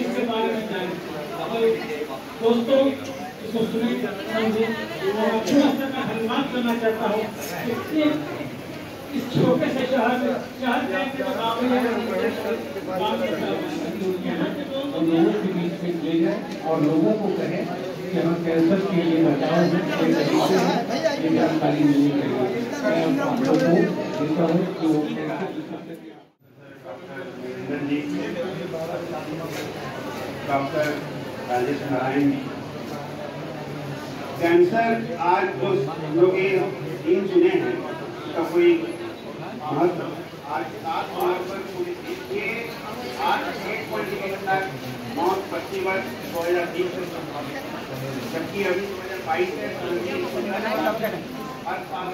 इसके बारे में जाने दोस्तों इसको सुने का धन्यवाद करना चाहता हूँ। इस छोटे से शहर में शहर में और लोगों के बीच में ले जाए और लोगों को कहे कि हम कैंसर के लिए बचाव में ये जानकारी मिलनी चाहिए मैं आप लोगों को देता हूँ कि वो कैंसर की समस्या निरंजन जी डॉक्टर राजेश नारायण जी। कैंसर आज जो लोग दिन चुने हैं उसका कोई महत्व? आज सात मार्च पर पूरे देश के आज एक पॉइंट एक लाख मौत प्रति वर्ष दो हज़ार तीन से संभावित जबकि अभी दो हज़ार बाईस है हर साल